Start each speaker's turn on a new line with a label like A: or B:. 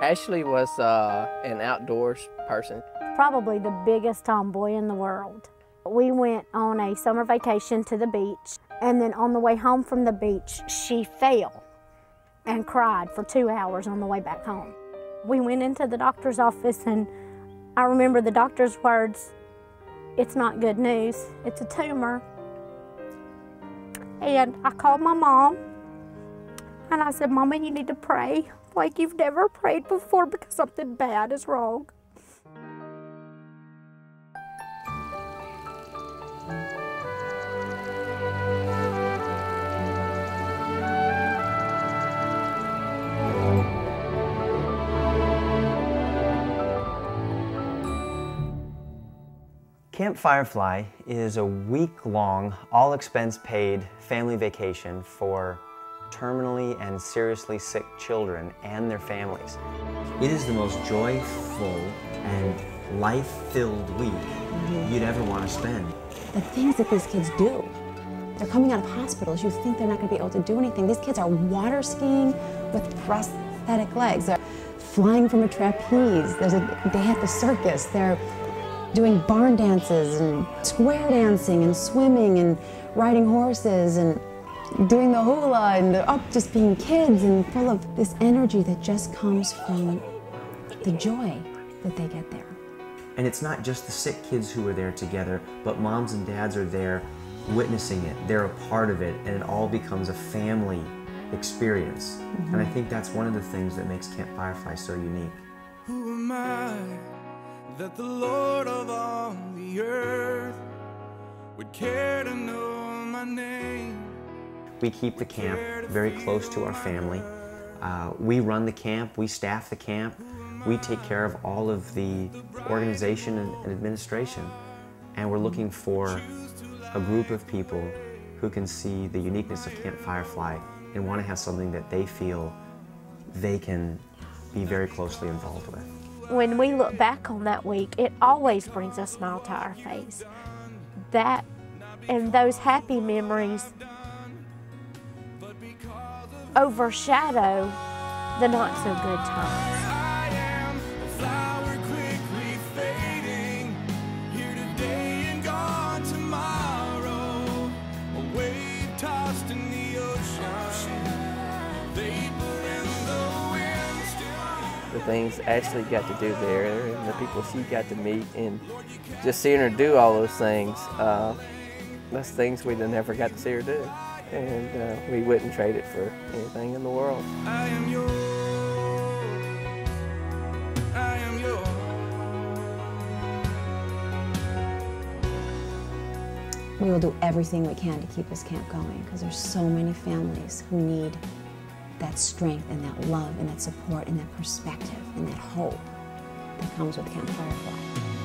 A: Ashley was uh, an outdoors person.
B: Probably the biggest tomboy in the world. We went on a summer vacation to the beach, and then on the way home from the beach, she fell and cried for two hours on the way back home. We went into the doctor's office, and I remember the doctor's words it's not good news, it's a tumor. And I called my mom, and I said, Mama, you need to pray like you've never prayed before because something bad is wrong.
C: Camp Firefly is a week-long, all-expense-paid family vacation for terminally and seriously sick children and their families. It is the most joyful and life-filled week mm -hmm. you'd ever want to spend.
D: The things that these kids do, they're coming out of hospitals, you think they're not going to be able to do anything. These kids are water skiing with prosthetic legs. They're flying from a trapeze. There's a, they have the circus. They're doing barn dances and square dancing and swimming and riding horses and doing the hula and up just being kids and full of this energy that just comes from the joy that they get there.
C: And it's not just the sick kids who are there together, but moms and dads are there witnessing it. They're a part of it, and it all becomes a family experience. Mm -hmm. And I think that's one of the things that makes Camp Firefly so unique. Who am I? that the Lord of all the earth would care to know my name. We keep the camp very close to our family. Uh, we run the camp, we staff the camp, we take care of all of the organization and, administration. And we're looking for a group of people who can see the uniqueness of Camp Firefly and want to have something that they feel they can be very closely involved with
B: when we look back on that week, it always brings a smile to our face. That and those happy memories overshadow the not so good times.
A: the things Ashley got to do there and the people she got to meet and just seeing her do all those things, uh, that's things we never got to see her do. And uh, we wouldn't trade it for anything in the world. I am yours. I am yours.
D: We will do everything we can to keep this camp going because there's so many families who need that strength and that love and that support and that perspective and that hope that comes with Camp Firefly.